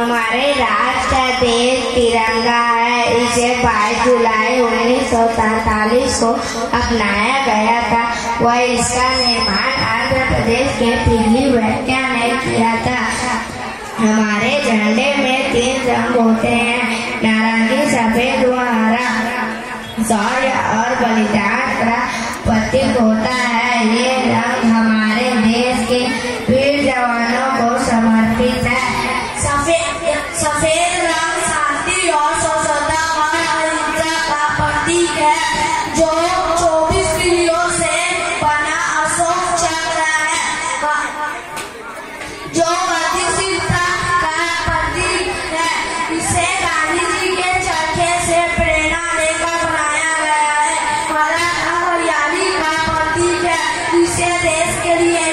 हमारे राष्ट्र का देश तिरंगा है। इसे 22 जुलाई उन्नीस को अपनाया गया था। वह इसका निर्माण आंध्र प्रदेश के पीली व्याख्या ने किया था। हमारे झंडे में तीन रंग होते हैं। नारंगी, सफ़ेद व हरा। शौर्य और बलिदान का प्रतीक होता है। ये रंग हमारे देश के वीर जवानों सफ़ेद रंग शांति और स्वच्छता और अहिंसा का प्रतीक है जो 24 तीलियों से बना अशोक चक्र है जो गतिशीलता का प्रतीक है। इसे गांधी जी के चरखे से प्रेरणा लेकर बनाया गया है हरा हरियाली का प्रतीक है इसे देश के लिए